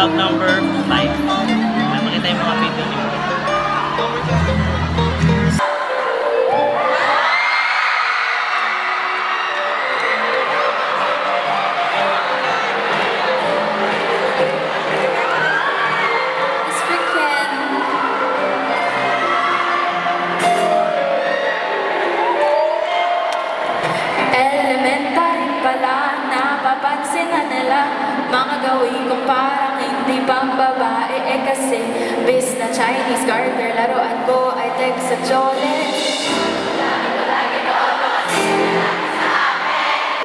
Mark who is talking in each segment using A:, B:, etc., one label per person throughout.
A: Vlog number 5. May makita yung mga video niyo.
B: Elementary pala, napapansin na nila Mga gawin kong parang hindi pang babae Eh kasi, bis na Chinese garter Laruan ko ay text sa chole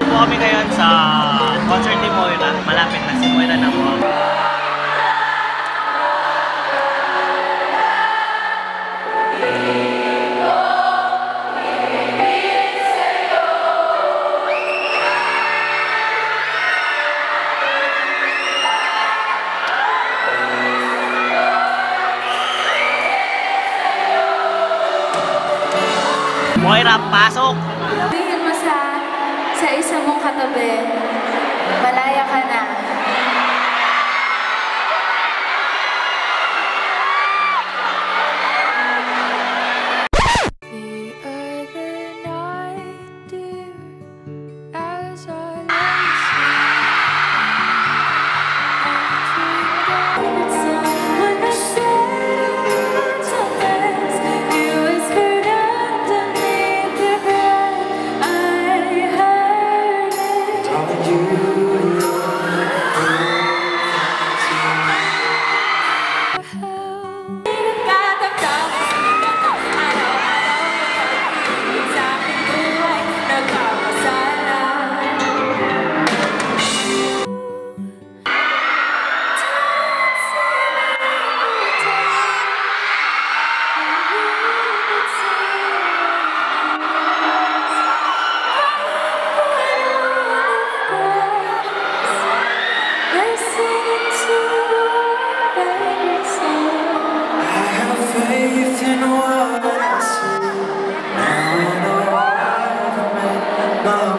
A: Po ngayon sa concert ni Moira. Malapit na si Moira na po. Moira, pasok!
B: Sabihin mo sa, sa isa mong katabi Malaya ka na
C: I
D: see. Now I know I've met my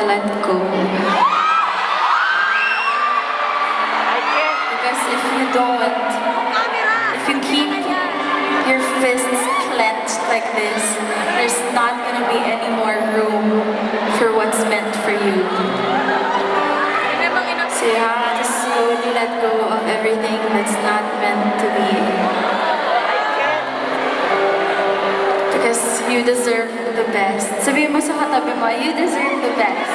B: to let go. Because if you don't, if you keep your fists clenched like this, there's not gonna be any more room for what's meant for you. So you have to slowly let go of everything that's not meant to be. You deserve the best. Sabihin mo sa katabi mo, you deserve the best.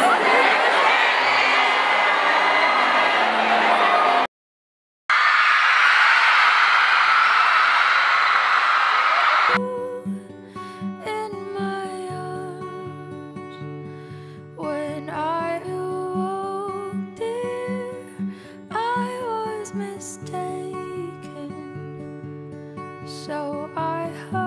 C: mistaken, so I.